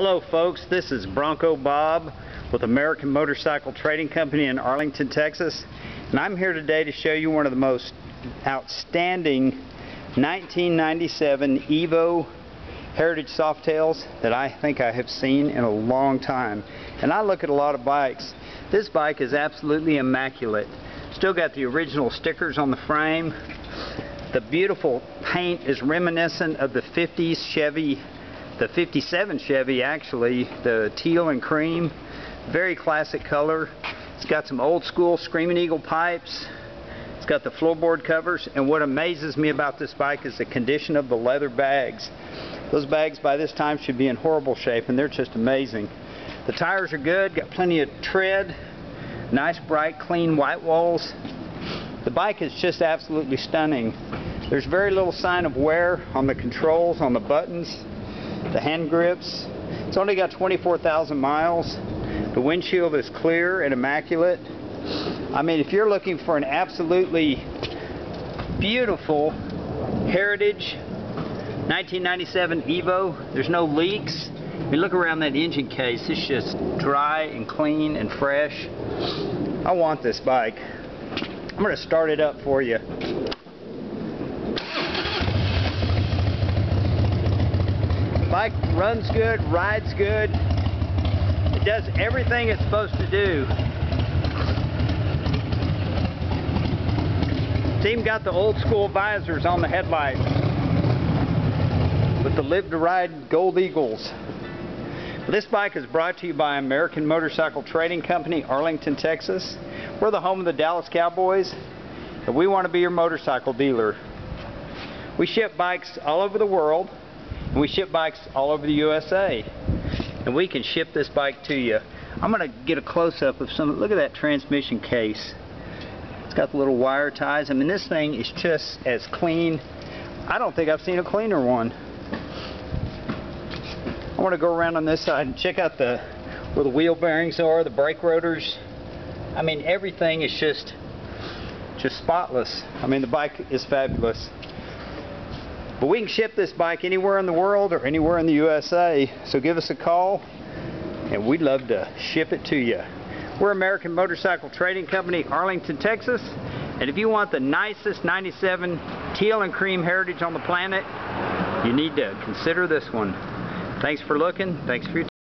Hello folks, this is Bronco Bob with American Motorcycle Trading Company in Arlington, Texas. And I'm here today to show you one of the most outstanding 1997 Evo Heritage Softails that I think I have seen in a long time. And I look at a lot of bikes. This bike is absolutely immaculate. Still got the original stickers on the frame. The beautiful paint is reminiscent of the 50s Chevy the 57 Chevy actually, the teal and cream, very classic color. It's got some old school Screaming Eagle pipes. It's got the floorboard covers and what amazes me about this bike is the condition of the leather bags. Those bags by this time should be in horrible shape and they're just amazing. The tires are good, got plenty of tread, nice bright clean white walls. The bike is just absolutely stunning. There's very little sign of wear on the controls, on the buttons the hand grips. It's only got 24,000 miles. The windshield is clear and immaculate. I mean, if you're looking for an absolutely beautiful heritage 1997 Evo, there's no leaks. I mean, look around that engine case. It's just dry and clean and fresh. I want this bike. I'm going to start it up for you. Bike runs good, rides good. It does everything it's supposed to do. Team got the old school visors on the headlights with the Live to Ride Gold Eagles. This bike is brought to you by American Motorcycle Trading Company, Arlington, Texas. We're the home of the Dallas Cowboys, and we want to be your motorcycle dealer. We ship bikes all over the world. We ship bikes all over the USA. And we can ship this bike to you. I'm going to get a close-up of some, look at that transmission case. It's got the little wire ties. I mean, this thing is just as clean. I don't think I've seen a cleaner one. I want to go around on this side and check out the where the wheel bearings are, the brake rotors. I mean, everything is just just spotless. I mean, the bike is fabulous. But we can ship this bike anywhere in the world or anywhere in the USA. So give us a call and we'd love to ship it to you. We're American Motorcycle Trading Company, Arlington, Texas. And if you want the nicest 97 teal and cream heritage on the planet, you need to consider this one. Thanks for looking. Thanks for your